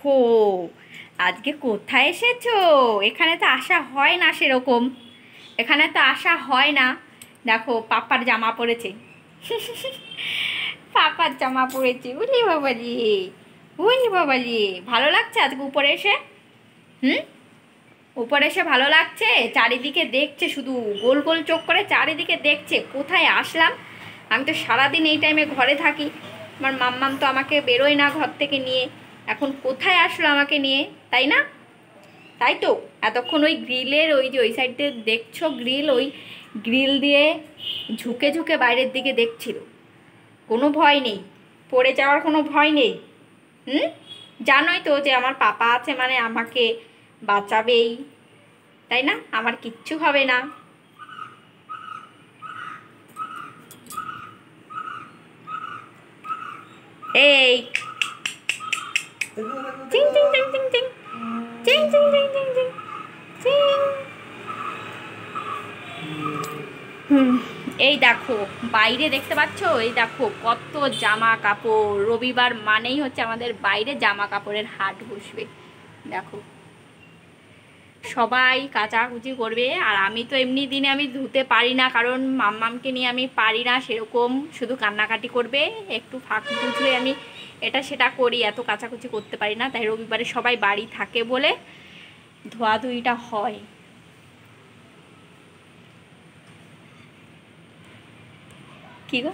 দেখো, আজকে কোথায় এসেছ? এখানে তো আসা হয় না সেরকম। এখানে তো আসা হয় না। দেখো, পাপার জামা পরেছে পাপার জামা পরেছে উলি বাবালি উলি বাবালি ভালো লাগছে আজকে উপরে এসে? হুম? উপরে এসে ভালো লাগছে? চারিদিকে দেখছে শুধু, গোল গোল চোখ করে চারিদিকে দেখছে। কোথায় আসলাম? আমি তো সারাদিন এই টাইমে ঘরে থাকি। আমার মাম্মাম তো আমাকে বেরোয় না ঘর থেকে নিয়ে। এখন কোথায় আসলো আমাকে নিয়ে? তাই না? তাই তো। এতক্ষণ ওই গ্রিলের ওই যে ওই সাইড দিয়ে দেখছ গ্রিল? ওই গ্রিল দিয়ে ঝুঁকে ঝুঁকে বাইরের দিকে দেখছিল। কোনো ভয় নেই। পড়ে যাওয়ার কোনো ভয় নেই। হুম? জানোই তো যে আমার পাপা আছে মানে আমাকে বাঁচাবেই। তাই না? আমার কিচ্ছু হবে না। এই Ding ding ding ding ding. Ding ding ding ding ding. Ding. Hmm, এই দেখো, বাইরে দেখতে পাচ্ছ এই দেখো, কত জামা কাপড় রবিবার মানেই হচ্ছে আমাদের বাইরে জামা কাপড়ের হাট বসবে দেখো সবাই কাচাকুচি করবে, আর আমি তো এমনি দিনে আমি ধুতে পারি না, কারণ মাম্মামকে নিয়ে আমি পারি না, সেরকম শুধু কান্নাকাটি করবে, একটু ফাঁক বুঝলে আমি এটা সেটা করি, এত কাচাকুচি করতে পারি না। তাই রবিবারে সবাই বাড়ি থাকে বলে ধোয়াধুয়িটা হয়। কি গো?